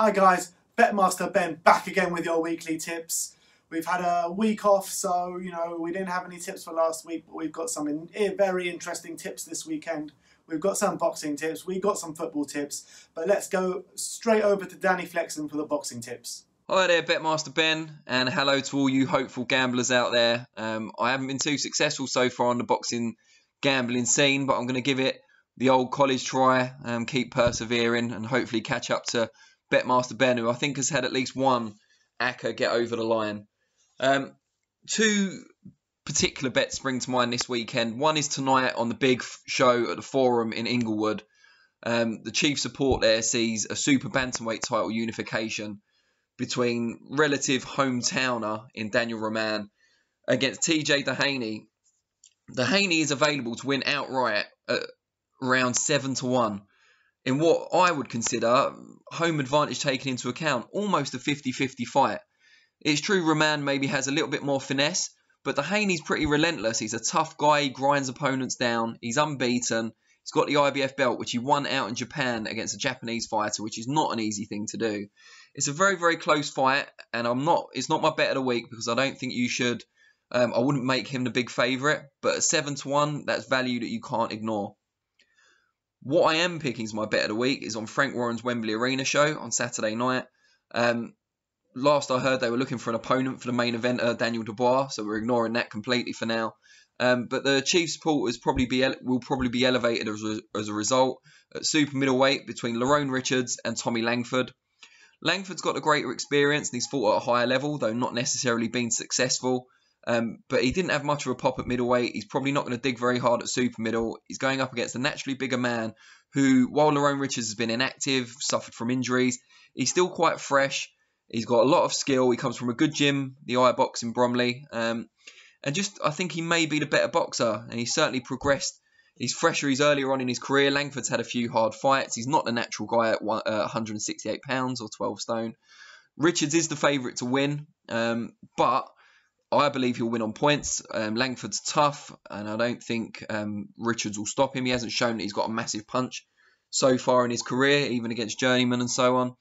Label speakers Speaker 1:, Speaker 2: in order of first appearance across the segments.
Speaker 1: Hi guys, Betmaster Ben back again with your weekly tips. We've had a week off, so you know we didn't have any tips for last week, but we've got some in, eh, very interesting tips this weekend. We've got some boxing tips, we've got some football tips, but let's go straight over to Danny Flexen for the boxing tips.
Speaker 2: Hi there, Betmaster Ben, and hello to all you hopeful gamblers out there. Um, I haven't been too successful so far on the boxing gambling scene, but I'm going to give it the old college try, um, keep persevering, and hopefully catch up to Betmaster Ben, who I think has had at least one ACCA get over the line. Um, two particular bets spring to mind this weekend. One is tonight on the big show at the Forum in Inglewood. Um, the chief support there sees a super bantamweight title unification between relative hometowner in Daniel Roman against TJ Doheny. Doheny is available to win outright at around seven to one in what I would consider home advantage taken into account, almost a 50-50 fight. It's true Roman maybe has a little bit more finesse, but Doheny's pretty relentless. He's a tough guy, he grinds opponents down, he's unbeaten. He's got the IBF belt, which he won out in Japan against a Japanese fighter, which is not an easy thing to do. It's a very, very close fight, and I'm not. It's not my bet of the week because I don't think you should. Um, I wouldn't make him the big favourite, but at seven to one, that's value that you can't ignore. What I am picking as my bet of the week is on Frank Warren's Wembley Arena show on Saturday night. Um, last I heard, they were looking for an opponent for the main eventer, Daniel Dubois, so we're ignoring that completely for now. Um, but the Chiefs' supporters probably be will probably be elevated as a, as a result at super middleweight between Lerone Richards and Tommy Langford. Langford's got a greater experience and he's fought at a higher level, though not necessarily been successful. Um, but he didn't have much of a pop at middleweight. He's probably not going to dig very hard at super middle. He's going up against a naturally bigger man who, while Lerone Richards has been inactive, suffered from injuries, he's still quite fresh. He's got a lot of skill. He comes from a good gym, the Eye Box in Bromley. Um, and just, I think he may be the better boxer. And he's certainly progressed. He's fresher. He's earlier on in his career. Langford's had a few hard fights. He's not the natural guy at uh, 168 pounds or 12 stone. Richards is the favourite to win. Um, but I believe he'll win on points. Um, Langford's tough, and I don't think um, Richards will stop him. He hasn't shown that he's got a massive punch so far in his career, even against journeyman and so on.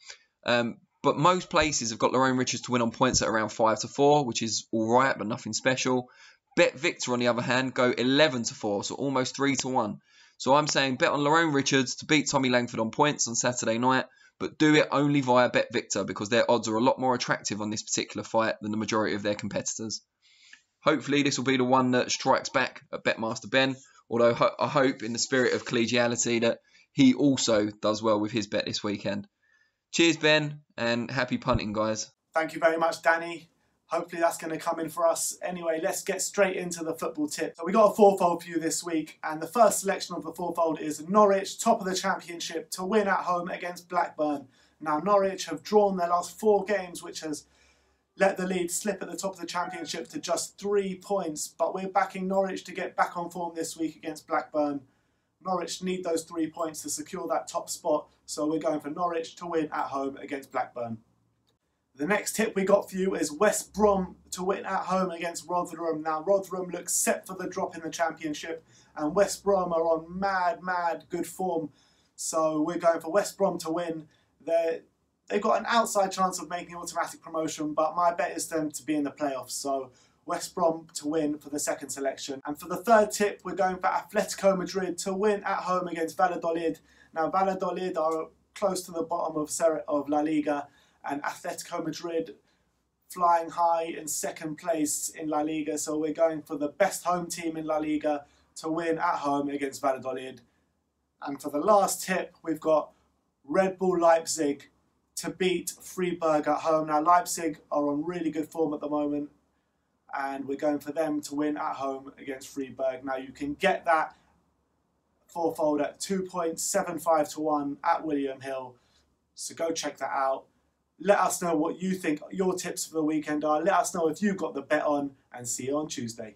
Speaker 2: Um, but most places have got Lerone Richards to win on points at around five to four, which is all right, but nothing special. Bet Victor, on the other hand, go 11 to four, so almost three to one. So I'm saying bet on Lerone Richards to beat Tommy Langford on points on Saturday night but do it only via BetVictor because their odds are a lot more attractive on this particular fight than the majority of their competitors. Hopefully, this will be the one that strikes back at Betmaster Ben, although I hope, in the spirit of collegiality, that he also does well with his bet this weekend. Cheers, Ben, and happy punting, guys.
Speaker 1: Thank you very much, Danny. Hopefully that's going to come in for us. Anyway, let's get straight into the football tip. So we got a fourfold for you this week, and the first selection of the fourfold is Norwich, top of the championship, to win at home against Blackburn. Now Norwich have drawn their last four games, which has let the lead slip at the top of the championship to just three points. But we're backing Norwich to get back on form this week against Blackburn. Norwich need those three points to secure that top spot, so we're going for Norwich to win at home against Blackburn. The next tip we got for you is West Brom to win at home against Rotherham. Now, Rotherham looks set for the drop in the Championship, and West Brom are on mad, mad good form. So we're going for West Brom to win. they they've got an outside chance of making automatic promotion, but my bet is them to be in the playoffs. So West Brom to win for the second selection. And for the third tip, we're going for Atletico Madrid to win at home against Valladolid. Now, Valladolid are close to the bottom of, of La Liga and Atletico Madrid flying high in second place in La Liga. So we're going for the best home team in La Liga to win at home against Valladolid. And for the last tip, we've got Red Bull Leipzig to beat Freiburg at home. Now, Leipzig are on really good form at the moment, and we're going for them to win at home against Freiburg. Now, you can get that fourfold at 2.75 to 1 at William Hill. So go check that out. Let us know what you think your tips for the weekend are. Let us know if you got the bet on and see you on Tuesday.